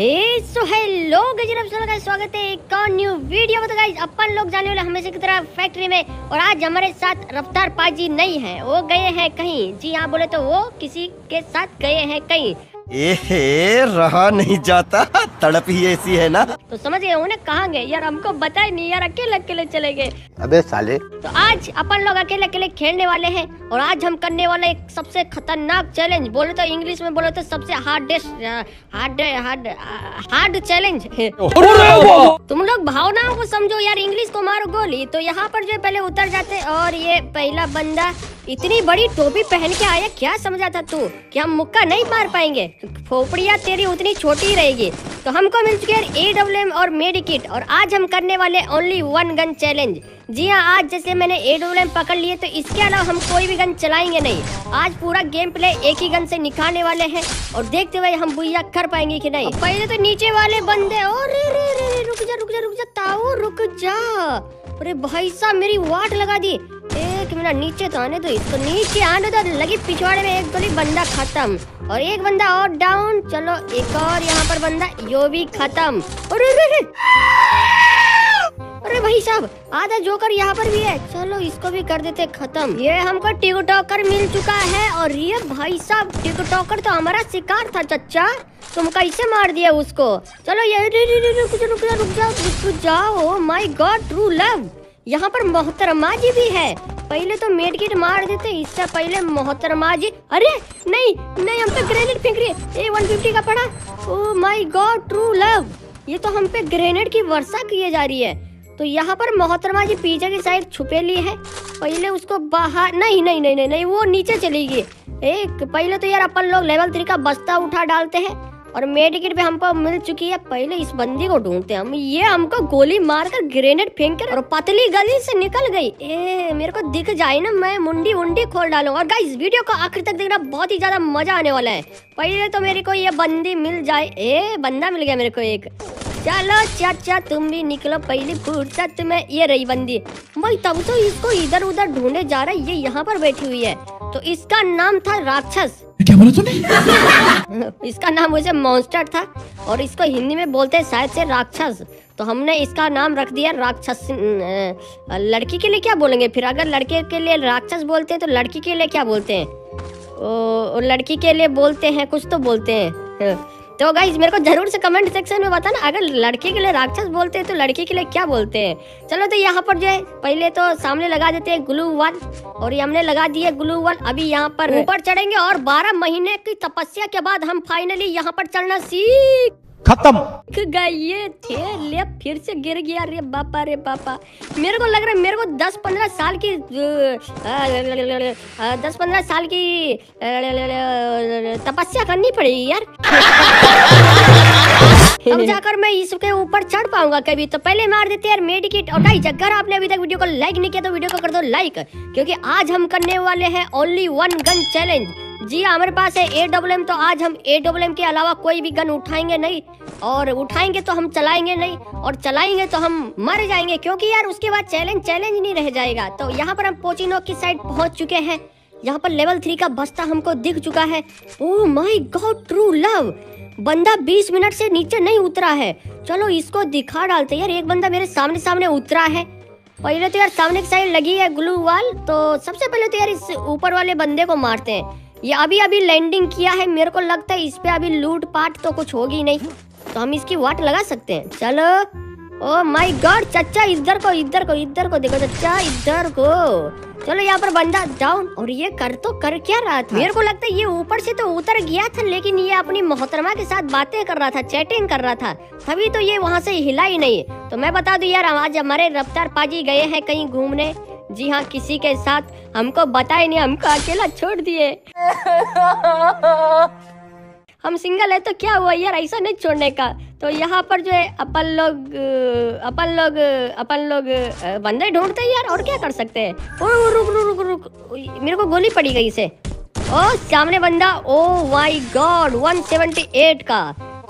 Hello का स्वागत है एक और न्यू वीडियो में। तो अपन लोग जाने वाले हमेशा की तरह फैक्ट्री में, और आज हमारे साथ रफ्तार पाजी नहीं है। वो गए हैं कहीं। जी हाँ बोले तो वो किसी के साथ गए हैं कहीं। एहे रहा नहीं जाता। तड़प ही ऐसी है ना? तो समझ गए उन्हें कहाँ गए? यार हमको बता ही नहीं यार अकेले अकेले चले गए। अबे साले। तो आज अपन लोग अकेले अकेले खेलने वाले हैं और आज हम करने वाले एक सबसे खतरनाक चैलेंज बोले तो इंग्लिश में बोले तो सबसे hardest hard hard hard challenge तुम लोग भावनाओं को समझो यार इंग्लिश को मारो गोली। तो यहाँ पर जो पहले उतर जाते और ये पहला बंदा इतनी बड़ी टोपी पहन के आया क्या समझा था तू? कि हम मुक्का नहीं मार पाएँगे। खोपड़िया तेरी उतनी छोटी रहेगी। तो हमको मिल चुके हैं ए डब्ल्यू एम और मेडी किट और आज हम करने वाले ओनली वन गन चैलेंज जी हाँ आज जैसे मैंने ए डब्ल्यू एम पकड़ लिए तो इसके अलावा हम कोई भी गन चलाएँगे नहीं। आज पूरा गेम प्ले एक ही गन से निकालने वाले हैं और देखते हुए हम बुइया कर पाएँगे कि नहीं। पहले तो नीचे वाले बंदे और रे रे, रुक जा रुक जा रुक जा ताऊ रुक जा। अरे भाई साहब मेरी वाट लगा दी। एक मिनट नीचे तो आने दो, इसको नीचे आने दो लगी पिछवाड़े में एक गोली बंदा खत्म। और एक बंदा और डाउन चलो एक और यहाँ पर बंदा, यो भी खत्म। अरे भाई साहब, आधा जोकर यहाँ पर भी है। चलो इसको भी कर देते खत्म। ये हमको टिकटॉकर मिल चुका है, और ये भाई साहब, टिकटॉकर तो हमारा शिकार था, चच्चा। तुम कैसे मार दिया उसको? चलो ये रुक जाओ माय गॉड ट्रू लव यहाँ पर मोहतरमा जी भी है। पहले तो मेड किट मार देते, इससे पहले मोहतरमा जी अरे, नहीं नहीं, हम पे ग्रेनेड फेंक रही है। ए वन फिफ्टी का पड़ा। Oh my God true love ये तो हम पे ग्रेनेड की वर्षा किए जा रही है। तो यहाँ पर मोहतरमा जी पीछे की साइड छुपे ली है। पहले उसको बाहर नहीं नहीं नहीं नहीं नहीं, वो नीचे चली गई। एक, पहले तो यार अपन लोग लेवल थ्री का बस्ता उठा डालते हैं। और मेडिकेट पे हमको मिल चुकी है, पहले इस बंदी को ढूंढते हम। ये हमको गोली मारकर ग्रेनेड फेंक कर और पतली गली से निकल गई। ए, मेरे को दिख जाए ना, मैं मुंडी उंडी खोल डालू। और गाइस वीडियो को आखिर तक देखना, बहुत ही ज़्यादा मज़ा आने वाला है। पहले तो मेरे को ये बंदी मिल जाए। ए, बंदा मिल गया मेरे को एक। चलो चाचा तुम भी निकलो पहली फुर्सत में। ये रही बंदी। भाई तब तो इसको इधर उधर ढूंढे जा रहा है। ये यहाँ पर बैठी हुई है। तो इसका नाम था राक्षस। क्या बोला तूने? इसका नाम वैसे मॉन्स्टर था और इसको हिंदी में बोलते हैं शायद से राक्षस। तो हमने इसका नाम रख दिया राक्षस। लड़की के लिए क्या बोलेंगे? फिर अगर लड़के के लिए राक्षस बोलते हैं तो लड़की के लिए क्या बोलते हैं? लड़की के लिए बोलते हैं कुछ तो बोलते हैं। तो गाइज़ मेरे को ज़रूर से कमेंट सेक्शन में बताना अगर लड़के के लिए राक्षस बोलते हैं तो लड़के के लिए क्या बोलते हैं? चलो तो यहाँ पर जो है पहले तो सामने लगा देते हैं ग्लू वन और ये हमने लगा दिए ग्लू वन अभी यहाँ पर ऊपर चढ़ेंगे और 12 महीने की तपस्या के बाद हम फाइनली यहाँ पर चढ़ना सीख खत्म। गए थे, ले फिर से गिर गया रे बापा रे बापा। मेरे को लग रहा है मेरे को दस पंद्रह साल की दस पंद्रह साल की तपस्या करनी पड़ेगी यार। अब जाकर मैं इसके ऊपर चढ़ पाऊँगा कभी। तो पहले मार देते यार मेडिकेट। और गाइस अगर आपने अभी तक वीडियो को लाइक नहीं किया तो वीडियो को कर दो लाइक क्योंकि आज हम करने वाले हैं ओनली वन गन चैलेंज जी, हमारे पास है ए डब्ल्यू एम तो आज हम ए डब्ल्यू एम के अलावा कोई भी गन उठाएँगे नहीं। और उठाएँगे तो हम चलाएँगे नहीं, और चलाएँगे तो हम मर जाएँगे, क्योंकि यार उसके बाद चैलेंज चैलेंज नहीं रह जाएगा। तो यहाँ पर हम पोचिनो की साइड पहुँच चुके हैं। यहाँ पर लेवल थ्री का बस्ता हमको दिख चुका है। Oh my God true love बंदा 20 मिनट से नीचे नहीं उतरा है। चलो इसको दिखा डालते यार एक बंदा मेरे सामने सामने उतरा है। पहले तो यार सामने की साइड लगी है ग्लू वाल तो सबसे पहले तो यार इस ऊपर वाले बंदे को मारते हैं। ये अभी अभी लैंडिंग किया है, मेरे को लगता है इस पे अभी लूट पाट तो कुछ होगी नहीं। तो हम इसकी वाट लगा सकते हैं। चलो। ओ माय गॉड चच्चा, इधर को इधर को इधर को देखो चचा इधर को। चलो यहाँ पर बंदा डाउन और ये कर तो कर क्या रहा था? मेरे को लगता है ये ऊपर से तो उतर गया था, लेकिन ये अपनी मोहतरमा के साथ बातें कर रहा था चैटिंग कर रहा था। तभी तो ये वहाँ से हिला ही नहीं। तो मैं बता दू यार आज हमारे रफ्तार पाजी गए हैं कहीं घूमने। जी हाँ किसी के साथ हमको बताए नहीं हमको अकेला छोड़ दिए। हम सिंगल है तो क्या हुआ यार ऐसा नहीं छोड़ने का। तो यहाँ पर जो है अपन लोग अपन लोग अपन लोग बंदे ढूंढते हैं यार और क्या कर सकते हैं? रुक रुक रुक रुक। मेरे को गोली पड़ी गई से। ओ सामने बंदा ओ माय गॉड 178 का।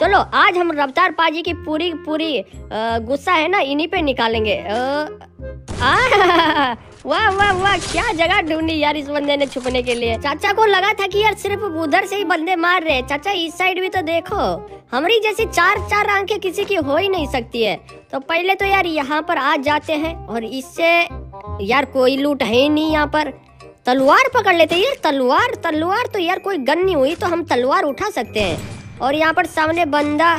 चलो आज हम रफ्तार पाजी की पूरी पूरी गुस्सा है ना इन्हीं पे निकालेंगे। अ, आ वाह वाह वाह, क्या जगह ढूंढी यार इस बंदे ने छुपने के लिए। चाचा को लगा था कि यार सिर्फ़ उधर से ही बंदे मार रहे हैं। चाचा, इस साइड भी तो देखो। हमारी जैसी चार चार आँखें किसी की हो ही नहीं सकती है। तो पहले तो यार यहाँ पर आ जाते हैं और इससे यार कोई लूट है ही नहीं यहाँ पर। तलवार पकड़ लेते यार तलवार तलवार तो यार कोई गन नहीं हुई तो हम तलवार उठा सकते हैं। और यहाँ पर सामने बंदा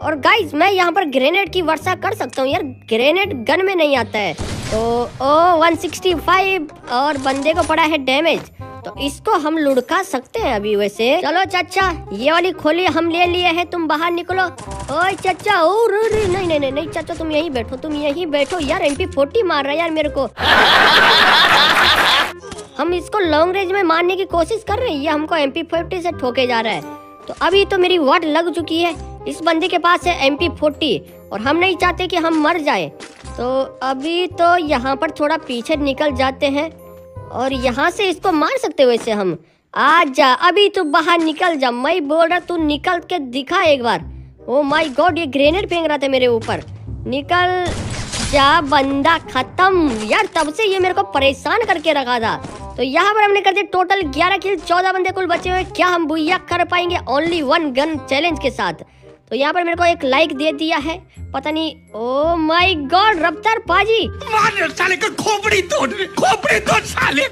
और गाइस मैं यहाँ पर ग्रेनेड की वर्षा कर सकता हूँ। यार ग्रेनेड गन में नहीं आता है। तो ओ 165 और बंदे को पड़ा है डैमेज तो इसको हम लुढ़का सकते हैं अभी वैसे। चलो चाचा ये वाली खोली हम ले लिए हैं तुम बाहर निकलो। ओए चाचा ओ रे रे नहीं नहीं नहीं नहीं चाचा तुम यहीं बैठो तुम यहीं बैठो। यार एमपी फोर्टी मार रहा है यार मेरे को। हम इसको लॉन्ग रेंज में मारने की कोशिश कर रहे हैं ये हमको एम पी फिफ्टी से ठोके जा रहा है। तो अभी तो मेरी वाट लग चुकी है इस बंदे के पास है एम पी फोर्टी और हम नहीं चाहते कि हम मर जाए। तो अभी तो यहाँ पर थोड़ा पीछे निकल जाते हैं और यहाँ से इसको मार सकते वैसे हम। आ जा, अभी तू बाहर निकल जा। मैं बोल रहा, तू निकल के दिखा एक बार। ओ माय गॉड ये ग्रेनेड फेंक रहा था मेरे ऊपर। निकल जा, बंदा खत्म। यार, तब से ये मेरे को परेशान करके रखा था। तो यहाँ पर हमने कर दिया टोटल 11 किल 14 बंदे कुल बचे हुए। क्या हम बुया कर पाएँगे? ओनली वन गन चैलेंज के साथ। तो यहाँ पर मेरे को एक लाइक दे दिया है। पता नहीं ओ माय गॉड रफ्तार पाजी मार साले का खोपड़ी तोड़ खोपड़ी तोड़ साले।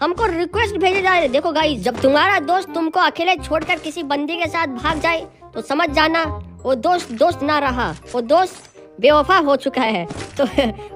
हमको रिक्वेस्ट भेजे जा रहे देखो गाइस जब तुम्हारा दोस्त तुमको अकेले छोड़कर किसी बंदी के साथ भाग जाए तो समझ जाना वो दोस्त दोस्त ना रहा वो दोस्त बेवफा हो चुका है। तो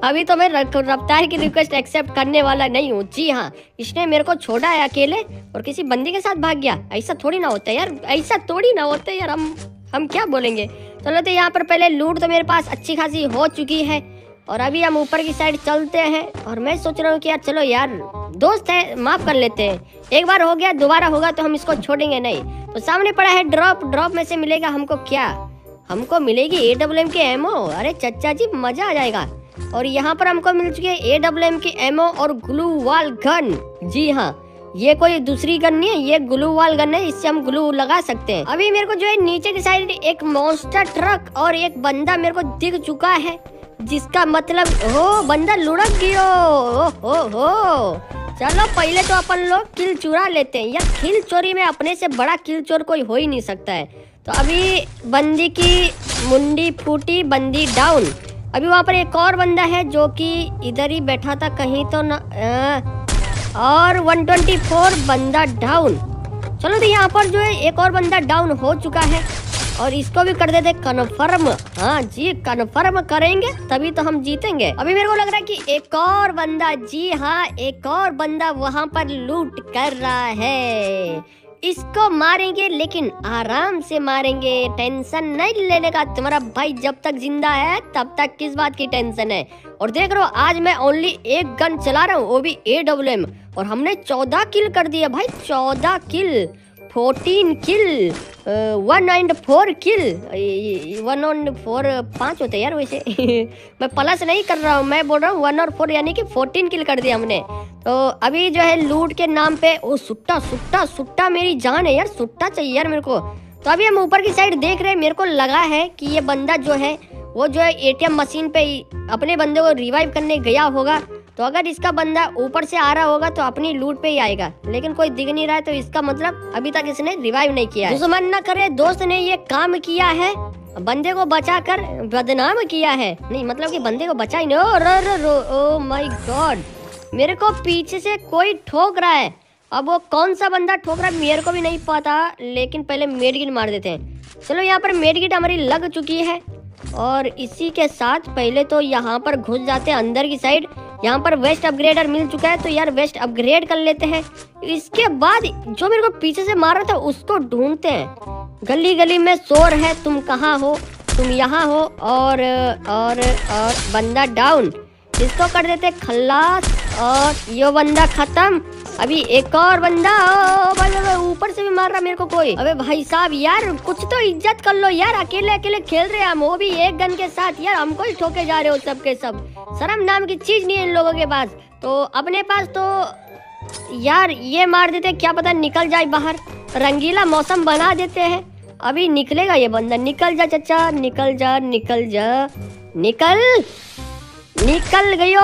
अभी तो मैं रफ्तार की रिक्वेस्ट एक्सेप्ट करने वाला नहीं हूँ। जी हाँ इसने मेरे को छोड़ा है अकेले और किसी बंदी के साथ भाग गया। ऐसा थोड़ी ना होता है यार ऐसा थोड़ी ना होता है यार हम हम क्या बोलेंगे? चलो तो यहाँ पर पहले लूट तो मेरे पास अच्छी खासी हो चुकी है। और अभी हम ऊपर की साइड चलते हैं, और मैं सोच रहा हूँ कि यार चलो यार, दोस्त है, माफ़ कर लेते हैं। एक बार हो गया, दोबारा होगा तो हम इसको छोड़ेंगे नहीं। तो सामने पड़ा है ड्रॉप ड्रॉप में से मिलेगा हमको क्या? हमको मिलेगी ए डब्ल्यू एम की एमओ अरे चचा जी, मज़ा आ जाएगा। और यहाँ पर हमको मिल चुकी है ए डब्ल्यू एम की एमओ और ग्लू वाल गन। जी हाँ ये कोई दूसरी गन नहीं है ये ग्लू वाल गन है इससे हम ग्लू लगा सकते हैं। अभी मेरे को जो है नीचे की साइड एक मॉन्स्टर ट्रक और एक बंदा मेरे को दिख चुका है जिसका मतलब हो बंदा लुढ़क गयो। ओ हो हो। चलो पहले तो अपन लोग किल चुरा लेते हैं। यार किल चोरी में अपने से बड़ा किल चोर कोई हो ही नहीं सकता है। तो अभी बंदी की मुंडी फूटी बंदी डाउन अभी वहाँ पर एक और बंदा है जो कि इधर ही बैठा था कहीं तो न अ, और 124 बंदा डाउन चलो तो यहाँ पर जो है, एक और बंदा डाउन हो चुका है। और इसको भी कर देते कन्फर्म हाँ जी कन्फर्म करेंगे, तभी तो हम जीतेंगे। अभी मेरे को लग रहा है कि एक और बंदा, जी हाँ एक और बंदा वहाँ पर लूट कर रहा है। इसको मारेंगे, लेकिन आराम से मारेंगे। टेंशन नहीं लेने का। तुम्हारा भाई जब तक ज़िंदा है, तब तक किस बात की टेंशन है? और देख रहे आज मैं ओनली एक गन चला रहा हूँ, वो भी ए डब्ल्यू एम और हमने चौदह किल कर दिया भाई, चौदह kill fourteen kill one and four kill one and four पाँच होते यार वैसे। मैं प्लस नहीं कर रहा हूँ, मैं बोल रहा हूँ वन और फोर यानी कि फोर्टीन किल कर दिया हमने। तो अभी जो है लूट के नाम पे, ओ सुट्टा सुट्टा सुट्टा मेरी जान है यार, सुट्टा चाहिए यार मेरे को। तो अभी हम ऊपर की साइड देख रहे हैं, मेरे को लगा है कि ये बंदा जो है, वो जो है एटीएम मशीन पे अपने बंदे को रिवाइव करने गया होगा। तो अगर इसका बंदा ऊपर से आ रहा होगा तो अपनी लूट पे ही आएगा। लेकिन कोई दिख नहीं रहा है तो इसका मतलब अभी तक इसने रिवाइव नहीं किया। दुश्मन न करे, दोस्त ने ये काम किया है। बंदे को बचा कर बदनाम किया है। नहीं मतलब कि बंदे को बचा ही नहीं। गॉड मेरे को पीछे से कोई ठोक रहा है। अब वो कौन सा बंदा ठोक रहा है, मेरे को भी नहीं पता। लेकिन पहले मेडगिट मार देते हैं। चलो, यहाँ पर मेडगिट हमारी लग चुकी है। और इसी के साथ पहले तो यहाँ पर घुस जाते हैं अंदर की साइड। यहाँ पर वेस्ट अपग्रेडर मिल चुका है तो यार वेस्ट अपग्रेड कर लेते हैं। इसके बाद जो मेरे को पीछे से मार रहा था, उसको ढूंढते हैं। गली गली में शोर है, तुम कहाँ हो? तुम यहाँ हो, और और और बंदा डाउन इसको कर देते खल्लास, और यो बंदा खत्म। अभी एक और बंदा ऊपर से भी मार रहा मेरे को कोई। अबे भाई साहब यार, कुछ तो इज़्ज़त कर लो यार, अकेले अकेले खेल रहे हम, वो भी एक गन के साथ। यार हमको ही ठोके जा रहे हो सब के सब। शर्म नाम की चीज़ नहीं है इन लोगों के पास। तो अपने पास तो यार ये मार देते, क्या पता निकल जाए बाहर। रंगीला मौसम बना देते हैं। अभी निकलेगा ये बंदा, निकल जा चचा, निकल जा निकल जा, निकल। निकल गयो।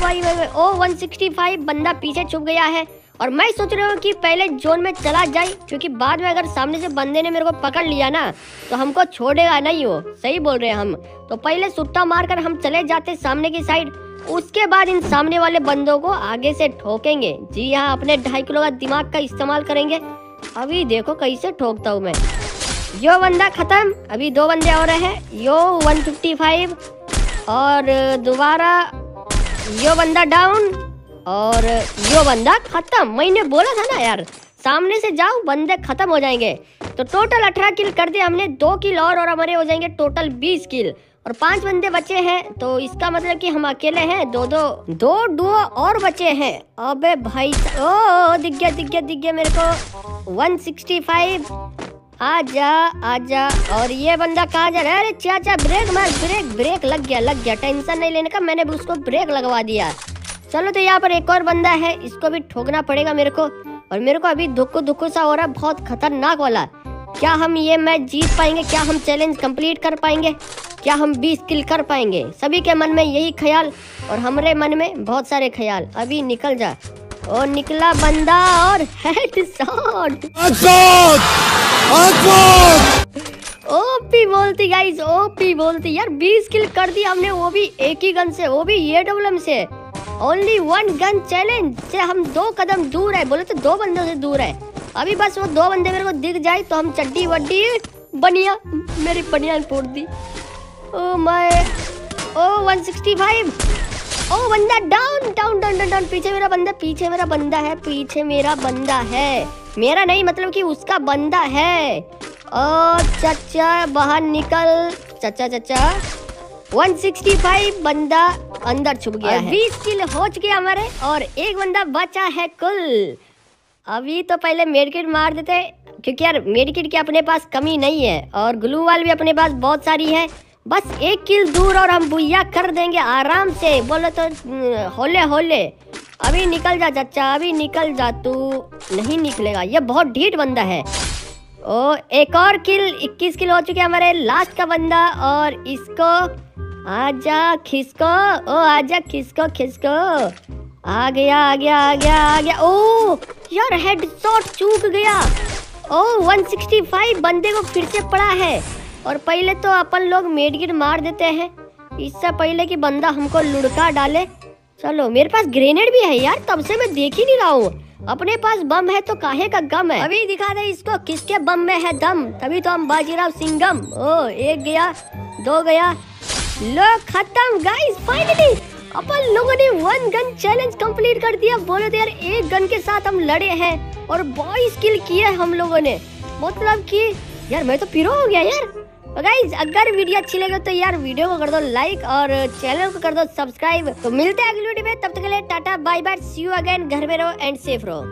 भाई भाई भाई, ओ 165 बंदा पीछे छुप गया है। और मैं सोच रहा हूँ कि पहले जोन में चला जाए, क्योंकि बाद में अगर सामने से बंदे ने मेरे को पकड़ लिया ना तो हमको छोड़ेगा नहीं वो। सही बोल रहे हैं हम। तो पहले सुट्टा मारकर हम चले जाते सामने की साइड उसके बाद इन सामने वाले बंदों को आगे से ठोकेंगे। जी हाँ अपने ढाई किलो का दिमाग का इस्तेमाल करेंगे। अभी देखो कैसे ठोकता हूँ मैं। यो बंदा खत्म। अभी दो बंदे और हैं। यो 155 और दोबारा यो बंदा डाउन और यो बंदा खत्म। मैंने बोला था ना यार, सामने से जाओ, बंदे खत्म हो जाएँगे। तो टोटल अठारह किल कर दिए हमने, दो किल और और हमारे हो जाएँगे टोटल बीस किल और पाँच बंदे बचे हैं तो इसका मतलब कि हम अकेले हैं दो दो दो डुओ और बचे हैं। अबे भाई, ओ, दिख गया दिख गया दिख गया मेरे को। 165 आजा आजा। और ये बंदा कहाँ जा रहा है? अरे चाचा ब्रेक मार ब्रेक ब्रेक लग गया लग गया। टेंशन नहीं लेने का, मैंने उसको ब्रेक लगवा दिया। चलो तो यहाँ पर एक और बंदा है। इसको भी ठोकना पड़ेगा मेरे को। और मेरे को अभी धुक्को धुक्को सा हो रहा है, बहुत खतरनाक वाला। क्या हम ये मैच जीत पाएँगे? क्या हम चैलेंज कंप्लीट कर पाएँगे? क्या हम 20 किल कर पाएँगे? सभी के मन में यही ख्याल और हमारे मन में बहुत सारे ख्याल। अभी निकल जा। और निकला बंदा और हेड शॉट ओपी बोलती गाइस ओपी बोलती यार 20 किल कर दी हमने वो भी एक ही गन से वो भी ये डब्लम से। ओनली वन गन चैलेंज से हम दो कदम दूर है बोले तो दो बंदों से दूर है। अभी बस वो दो बंदे मेरे को दिख जाए तो हम चड्डी वड्डी बनिया मेरी बनियान फोड़ दी। ओ माय ओ 165 ओ, बंदा down down down down down पीछे मेरा बंदा, पीछे मेरा बंदा है, पीछे मेरा बंदा है। मेरा नहीं मतलब कि उसका बंदा है। ओ, चचा, बाहर निकल। चाचा चाचा 165 बंदा अंदर छुप गया है। 20 किल हो चुके हमारे, और एक बंदा बचा है कुल। अभी तो पहले मेडिकेट मार देते, क्योंकि यार मेडिकेट की अपने पास कमी नहीं है, और ग्लू वाल भी अपने पास बहुत सारी है। बस एक किल दूर और हम बुया कर देंगे आराम से। बोलो तो होले होले। अभी निकल जा चाचा, अभी निकल जा तू। नहीं निकलेगा, ये बहुत ढीठ बंदा है। ओ, एक और किल 21 किल हो चुके हमारे लास्ट का बंदा और इसको, आजा खिसको, ओ, आजा खिसको खिसको। आ गया आ गया आ गया आ गया। ओ, यार हेड शॉट चूक गया। ओ 165 बंदे को फिर से पड़ा है। और पहले तो अपन लोग मेडगिट मार देते हैं। इससे पहले कि बंदा हमको लुढ़का डाले। चलो, मेरे पास ग्रेनेड भी है यार, तब से मैं देख ही नहीं रहा हूँ। अपने पास बम है तो काहे का गम है? अभी दिखा दे इसको, किसके बम में है दम? तभी तो हम बाजीराव सिंगम ओ, एक गया, दो गया। लो, खत्म गाइस फाइनली अपन लोगों ने वन गन चैलेंज कंप्लीट कर दिया। बोले तो यार, एक गन के साथ हम लड़े हैं और बाईस स्किल किए हम लोगों ने। मतलब कि, यार, मैं तो पीरो हो गया यार। गाइज़ अगर वीडियो अच्छी लगे तो यार वीडियो को कर दो लाइक और चैनल को कर दो सब्सक्राइब तो मिलते हैं अगली वीडियो में, तब तक के लिए ta-ta bye bye see you again घर में रहो एंड सेफ़ रहो।